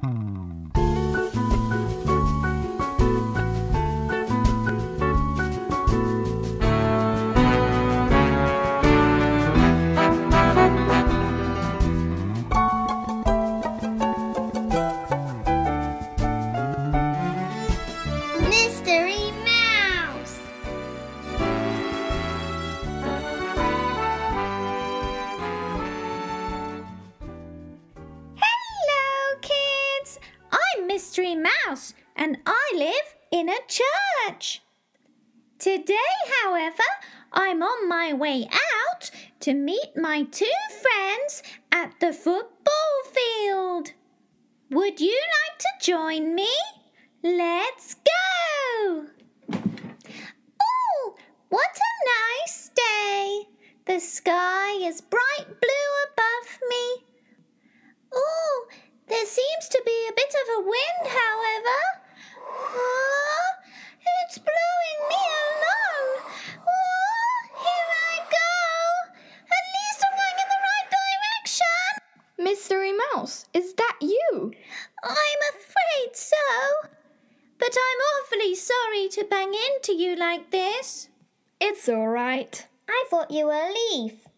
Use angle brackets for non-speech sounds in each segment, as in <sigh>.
Mystery Mystery Mouse and I live in a church. Today, however, I'm on my way out to meet my two friends at the football field. Would you like to join me? Let's go! Oh, what a nice day! The sky is bright blue above me. Oh, there seems to be a bit of a wind, however. Oh, it's blowing me along. Oh, here I go. At least I'm going in the right direction. Mystery Mouse, is that you? I'm afraid so. But I'm awfully sorry to bang into you like this. It's all right. I thought you were a leaf.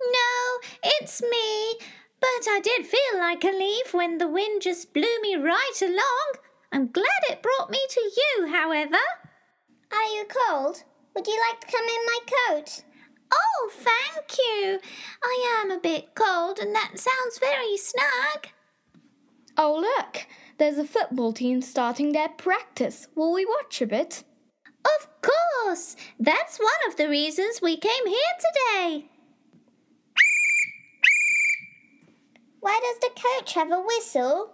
No, it's me. But I did feel like a leaf when the wind just blew me right along. I'm glad it brought me to you, however. Are you cold? Would you like to come in my coat? Oh, thank you. I am a bit cold, and that sounds very snug. Oh, look, there's a football team starting their practice. Will we watch a bit? Of course. That's one of the reasons we came here today. Why does the coach have a whistle?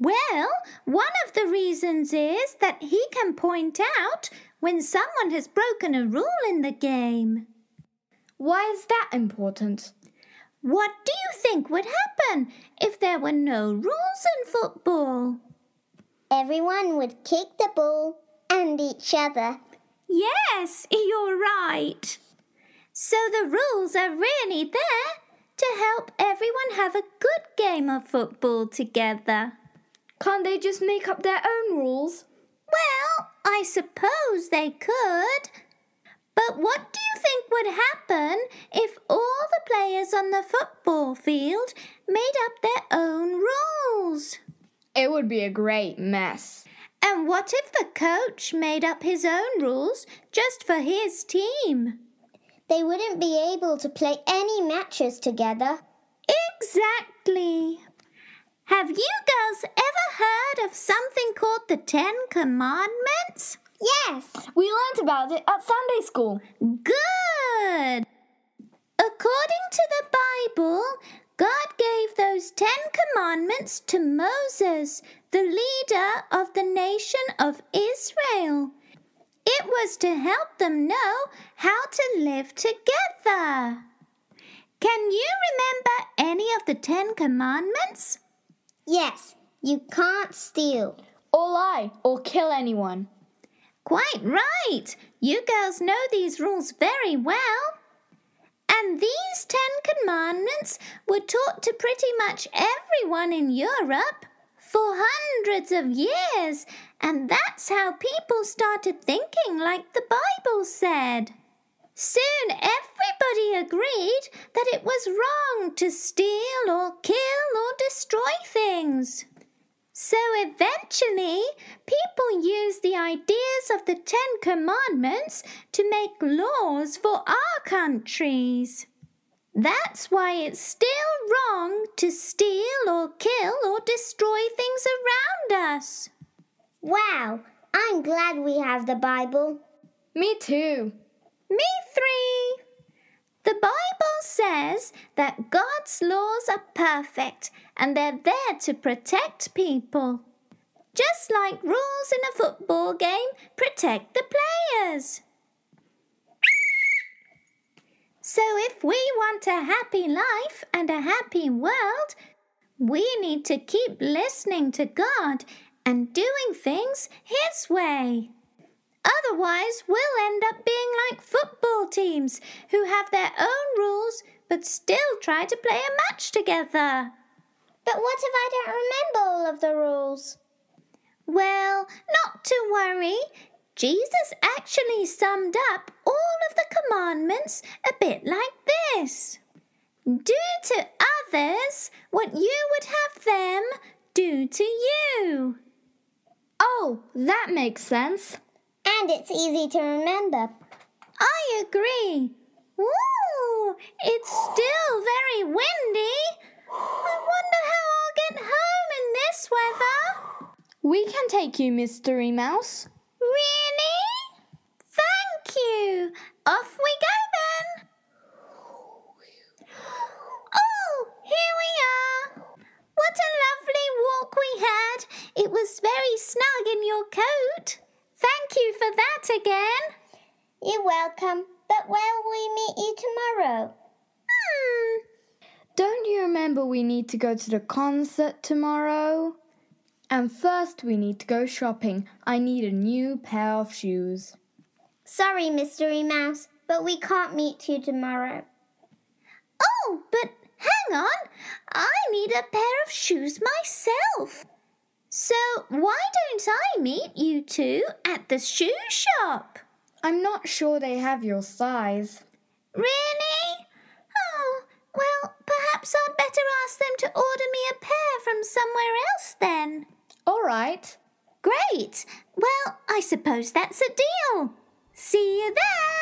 Well, one of the reasons is that he can point out when someone has broken a rule in the game. Why is that important? What do you think would happen if there were no rules in football? Everyone would kick the ball and each other. Yes, <laughs> you're right. So the rules are really there to help everyone have a good game of football together. Can't they just make up their own rules? Well, I suppose they could. But what do you think would happen if all the players on the football field made up their own rules? It would be a great mess. And what if the coach made up his own rules just for his team? They wouldn't be able to play any matches together. Exactly. Have you girls ever heard of something called the Ten Commandments? Yes. We learnt about it at Sunday school. Good. According to the Bible, God gave those Ten Commandments to Moses, the leader of the nation of Israel. It was to help them know how to live together. Can you remember any of the Ten Commandments? Yes. You can't steal. Or lie, or kill anyone. Quite right. You girls know these rules very well. And these Ten Commandments were taught to pretty much everyone in Europe for hundreds of years, and that's how people started thinking like the Bible said. Soon everybody agreed that it was wrong to steal or kill or destroy things. So eventually, people used the ideas of the Ten Commandments to make laws for our countries. That's why it's still wrong to steal or kill or destroy things around us. Wow. I'm glad we have the Bible. Me too. Me three. The Bible says that God's laws are perfect and they're there to protect people. Just like rules in a football game protect the players. So, if we want a happy life and a happy world, we need to keep listening to God and doing things His way. Otherwise, we'll end up being like football teams who have their own rules but still try to play a match together. But what if I don't remember all of the rules? Well, not to worry. Jesus actually summed up all of the commandments a bit like this Do to others what you would have them do to you. Oh, that makes sense. And it's easy to remember. I agree. Ooh, it's still very windy. I wonder how I'll get home in this weather. We can take you, Mystery Mouse. Really? Thank you. Off we go then. Oh, here we are. What a lovely walk we had. It was very snug in your coat. Thank that again. You're welcome. But where will we meet you tomorrow? Hmm. Don't you remember we need to go to the concert tomorrow? And first, we need to go shopping. I need a new pair of shoes. Sorry, Mystery Mouse, but we can't meet you tomorrow. Oh, but hang on. I need a pair of shoes myself. So why don't I meet you two at the shoe shop? I'm not sure they have your size. Really? Oh, well, perhaps I'd better ask them to order me a pair from somewhere else then. All right. Great. Well, I suppose that's a deal. See you there.